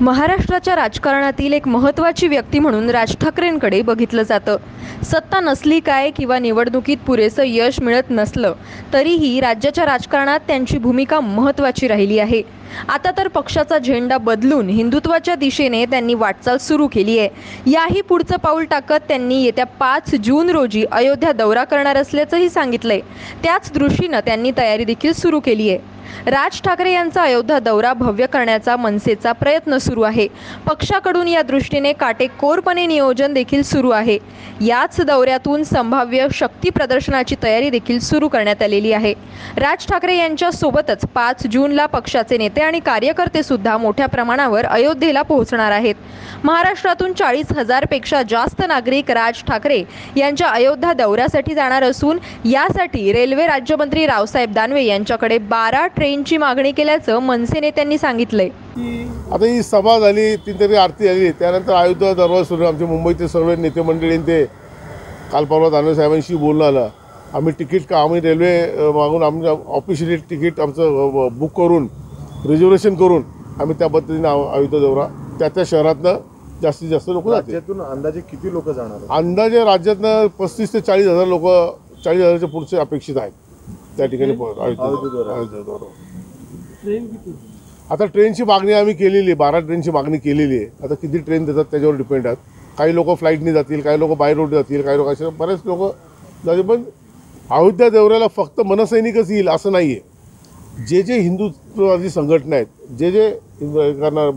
महाराष्ट्राच्या राजकारणातील एक महत्त्वाची व्यक्ती म्हणून राज ठाकरेंकडे बघितलं जातं. सत्ता नसली काय किंवा निवडणुकीत पुरेसं यश मिळत नसलं तरीही राज्याच्या राजकारणात त्यांची भूमिका महत्त्वाची राहिली आहे. आता तर पक्षाचा झेंडा बदलून हिंदुत्वाच्या दिशेने त्यांनी वाटचाल सुरू केली आहे. याही पुढचं पाऊल टाकत त्यांनी येत्या पाच जून रोजी अयोध्या दौरा करणार असल्याचंही सांगितलंय. त्याच दृष्टीनं त्यांनी तयारी देखील सुरू केली आहे. राज ठाकरे यांचा अयोध्या दौरा भव्य करण्याचा मनसेचा प्रयत्न सुरू आहे. पक्षाकडून या दृष्टीने काटेकोरपणे नियोजन देखील सुरू आहे. याच दौऱ्यातून संभाव्य शक्ती प्रदर्शनाची तयारी देखील सुरू करण्यात आलेली आहे. राज ठाकरे यांच्या सोबतच पाच जूनला पक्षाचे नेते आणि कार्यकर्ते सुद्धा मोठ्या प्रमाणावर अयोध्येला पोहोचणार आहेत. महाराष्ट्रातून चाळीस हजारपेक्षा जास्त नागरिक राज ठाकरे यांच्या अयोध्या दौऱ्यासाठी जाणार असून यासाठी रेल्वे राज्यमंत्री रावसाहेब दानवे यांच्याकडे बारा ट्रेनची मागणी केल्याचं मनसे नेत्यांनी सांगितलंय. आता ही सभा झाली तीन तरी आरती झाली त्यानंतर अयोध्या दरबार सुरू आमचे मुंबईचे सर्व नेते मंडळी ते काल परवा दानवे साहेबांशी बोलणं आलं आम्ही तिकीट का आम्ही रेल्वे मागून आमच्या ऑफिशियली तिकीट आमचं बुक करून रिझर्वेशन करून आम्ही त्या पद्धतीने अयोध्या दौरा त्या त्या शहरातनं जास्तीत जास्त लोक जाते राज्यातून अंदाजे किती लोक जाणार आहेत? अंदाजे राज्यातनं पस्तीस ते चाळीस हजार लोक चाळीस हजारच्या पुढचे अपेक्षित आहेत. त्या ठिकाणी आता ट्रेनची मागणी आम्ही केलेली आहे. बारा ट्रेनची मागणी केलेली आहे. आता किती ट्रेन देतात त्याच्यावर डिपेंड आहेत काही लोक फ्लाईटने जातील काही लोक बाय रोड जातील काही लोक असे बरेच लोक जातील. पण अयोध्या दौऱ्याला फक्त मनसैनिकच येईल असं नाही आहे जे जे हिंदुत्ववादी संघटना आहेत जे जे करणार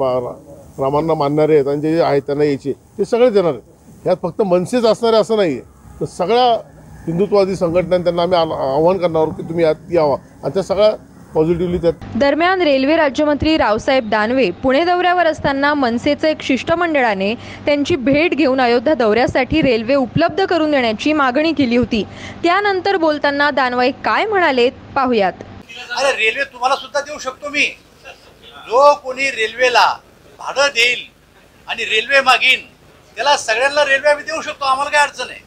रामांना मानणारे आहेत आणि जे जे आहेत त्यांना यायचे ते सगळेच येणार आहेत. ह्यात फक्त मनसेच असणारे असं नाही आहे तर सगळ्या हिंदुत्ववादी संघटना त्यांना आम्ही आव्हान करणार आहोत की तुम्ही यात यावा. आणि त्या सगळ्या पॉझिटिव्हली त्यात दरम्यान रेल्वे राज्यमंत्री रावसाहेब दानवे पुणे दौऱ्यावर असताना मनसेचं एक शिष्टमंडळाने त्यांची भेट घेऊन अयोध्या दौऱ्यासाठी रेल्वे उपलब्ध करून देण्याची मागणी केली होती. त्यानंतर बोलताना दानवे काय म्हणाले पाहुयात. अरे रेल्वे तुम्हाला सुद्धा देऊ शकतो मी. जो कोणी रेल्वेला भाडं देईल आणि रेल्वे मागीन त्याला सगळ्यांना रेल्वे आम्ही देऊ शकतो. आम्हाला काय अडचण आहे?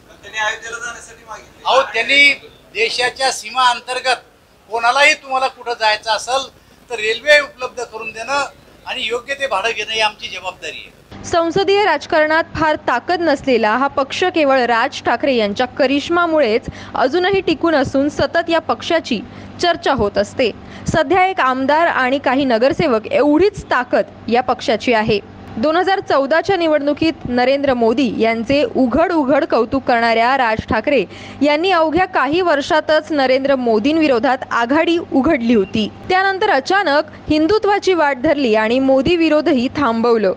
अहो त्यांनी देशाच्या सीमा अंतर्गत कोणालाही तुम्हाला कुठं जायचं असेल तर रेल्वे उपलब्ध करून देणं आणि योग्य ते भाडं घेणं ही आमची जबाबदारी आहे. संसदीय राजकारणात फार ताकद नसलेला हा पक्ष केवळ राज ठाकरे यांच्या करिश्मामुळेच अजूनही टिकून असून सतत या पक्षाची चर्चा होत असते. सध्या एक आमदार आणि काही नगरसेवक एवढीच ताकद या पक्षाची आहे. दोन हजार चौदाच्या निवडणुकीत नरेंद्र मोदी यांचे उघड उघड कौतुक करणाऱ्या राज ठाकरे यांनी अवघ्या काही वर्षातच नरेंद्र मोदींविरोधात आघाडी उघडली होती. त्यानंतर अचानक हिंदुत्वाची वाट धरली आणि मोदी विरोधही थांबवलं.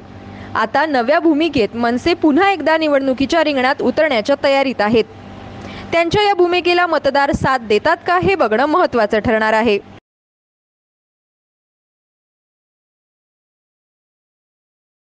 आता नव्या भूमिकेत मनसे पुन्हा एकदा निवडणुकीच्या रिंगणात उतरण्याच्या तयारीत आहेत. त्यांच्या या भूमिकेला मतदार साथ देतात का हे बघणं महत्त्वाचं ठरणार आहे.